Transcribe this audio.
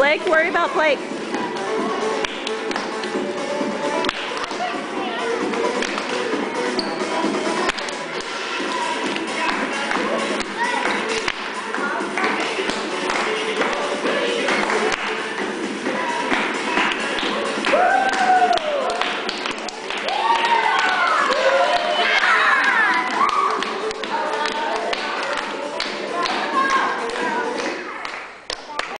Blake, worry about Blake.